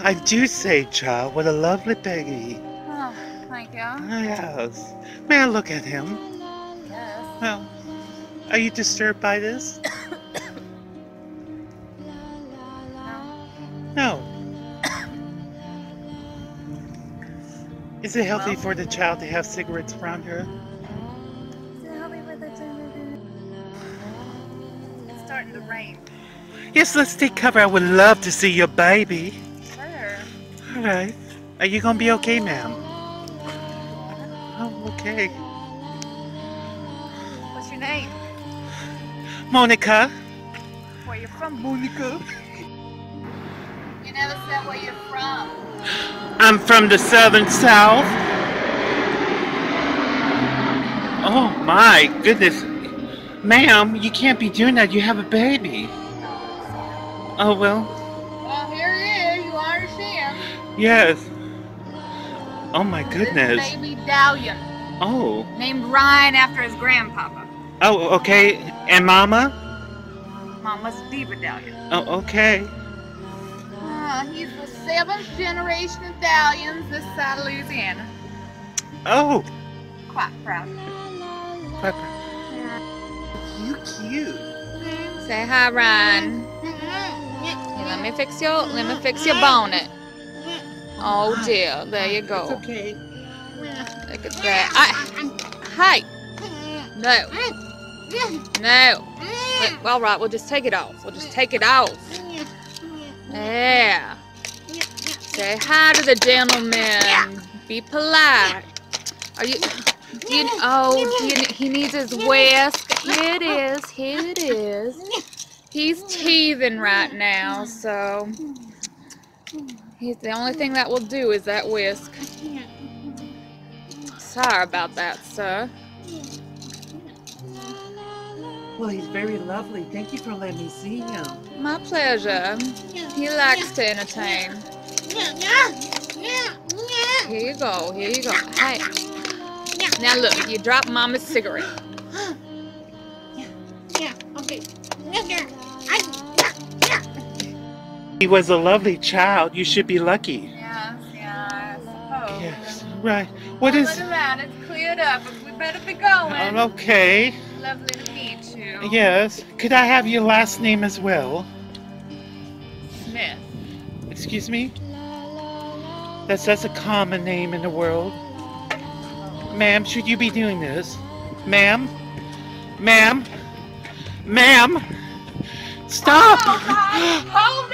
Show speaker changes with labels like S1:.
S1: I do say, child, what a lovely baby.
S2: Oh, thank you.
S1: Yes. May I look at him?
S2: Yes.
S1: Well, are you disturbed by this?
S2: No.
S1: Is it healthy
S2: Well-
S1: for the child to have cigarettes around her?
S2: Is it healthy for the It's starting to rain.
S1: Yes, let's take cover. I would love to see your baby.
S2: Sure.
S1: All right. Are you gonna be okay, ma'am? Oh, okay.
S2: What's your name?
S1: Monica.
S2: Where you from, Monica? You never said where you're from.
S1: I'm from the southern south. Oh my goodness. Ma'am, you can't be doing that. You have a baby. Oh well,
S2: Well,
S1: yes. Oh my goodness.
S2: This baby Dallion,
S1: Oh.
S2: named Ryan after his grandpapa.
S1: Oh, okay. And mama?
S2: Mama's Diva Dallion.
S1: Oh, okay.
S2: Uh, he's the seventh generation of Dallions this side of Louisiana.
S1: Oh.
S2: Quite proud.
S1: Pepper. You cute.
S2: Say hi, Ryan. Let me fix your let me fix your bonnet. Oh dear, there you go.
S1: It's okay.
S2: Look at that. I, hey, no, no. Well, right, we'll just take it off. We'll just take it off. Yeah. Say hi to the gentleman. Be polite. Are you? You oh, you, he needs his whisk. Here it is. Here it is. He's teething right now, so he's the only thing that will do is that whisk. Sorry about that, sir.
S1: Well, he's very lovely. Thank you for letting me see him.
S2: My pleasure. He likes to entertain. Here you go. Here you go. Hey. Now look, you dropped Mama's cigarette.
S1: He was a lovely child. You should be lucky.
S2: Yes, yeah, I suppose.
S1: Yes. Oh. Right. What oh, is?
S2: Look around, it's cleared up. We better be going.
S1: I'm okay.
S2: Lovely to meet you.
S1: Yes. Could I have your last name as well?
S2: Smith.
S1: Excuse me? That's that's a common name in the world. Ma'am, should you be doing this? Ma'am? Ma'am? Ma'am? Stop!
S2: Oh. Hold